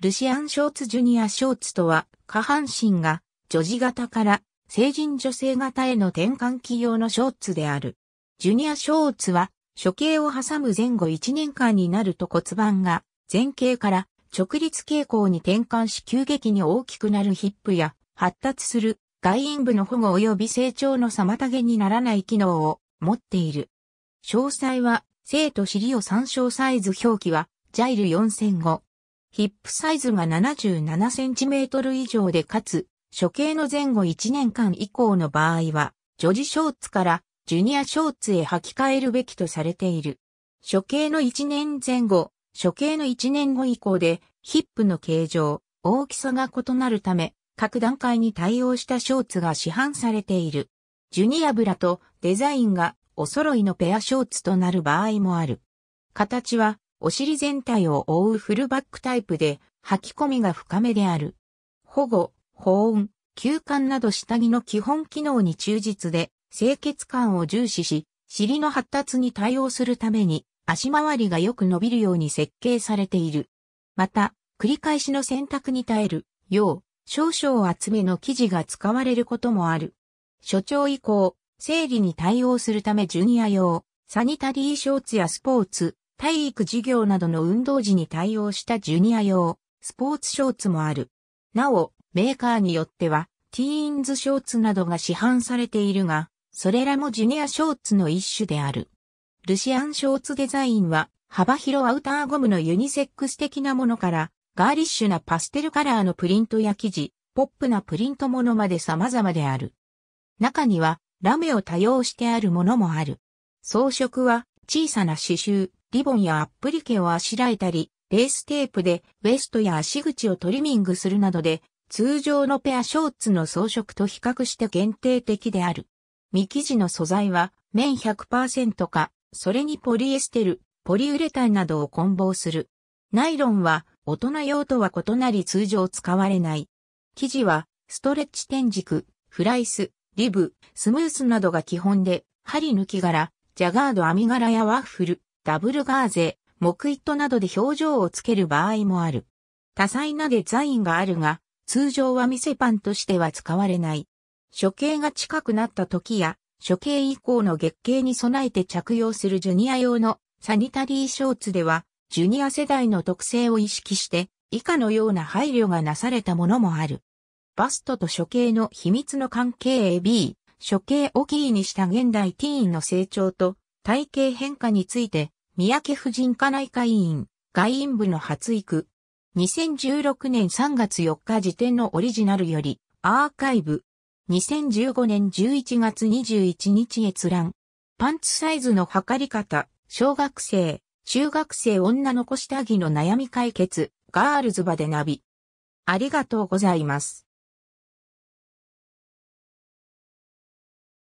ルシアンショーツジュニアショーツとは、下半身が女児型から成人女性型への転換期用のショーツである。ジュニアショーツは、処刑を挟む前後1年間になると骨盤が前傾から直立傾向に転換し急激に大きくなるヒップや発達する外陰部の保護及び成長の妨げにならない機能を持っている。詳細は、生と尻を参照サイズ表記は、ジャイル4005。ヒップサイズが77センチメートル以上でかつ、処刑の前後1年間以降の場合は、女児ショーツからジュニアショーツへ履き替えるべきとされている。処刑の1年前後、処刑の1年後以降で、ヒップの形状、大きさが異なるため、各段階に対応したショーツが市販されている。ジュニアブラとデザインがお揃いのペアショーツとなる場合もある。形はお尻全体を覆うフルバックタイプで履き込みが深めである。保護、保温、吸汗など下着の基本機能に忠実で清潔感を重視し、尻の発達に対応するために足回りがよく伸びるように設計されている。また、繰り返しの選択に耐えるよう少々厚めの生地が使われることもある。所長以降、生理に対応するためジュニア用、サニタリーショーツやスポーツ、体育授業などの運動時に対応したジュニア用、スポーツショーツもある。なお、メーカーによっては、ティーンズショーツなどが市販されているが、それらもジュニアショーツの一種である。ルシアンショーツデザインは、幅広アウターゴムのユニセックス的なものから、ガーリッシュなパステルカラーのプリントや生地、ポップなプリントものまで様々である。中には、ラメを多用してあるものもある。装飾は、小さな刺繍、リボンやアップリケをあしらえたり、レーステープでウエストや足口をトリミングするなどで、通常のペアショーツの装飾と比較して限定的である。未生地の素材は、綿100%か、それにポリエステル、ポリウレタンなどを混紡する。ナイロンは大人用とは異なり通常使われない。生地は、ストレッチ天軸、フライス、リブ、スムースなどが基本で、針抜き柄、ジャガード編み柄やワッフル、ダブルガーゼ、木糸などで表情をつける場合もある。多彩なデザインがあるが、通常は店パンとしては使われない。処刑が近くなった時や、処刑以降の月経に備えて着用するジュニア用のサニタリーショーツでは、ジュニア世代の特性を意識して、以下のような配慮がなされたものもある。バストと処刑の秘密の関係 AB、処刑をキーにした現代ティーンの成長と体型変化について、三宅婦人科内科医院、外院部の発育。2016年3月4日時点のオリジナルより、アーカイブ。2015年11月21日閲覧。パンツサイズの測り方、小学生、中学生女の子下着の悩み解決、ガールズバでナビ。ありがとうございます。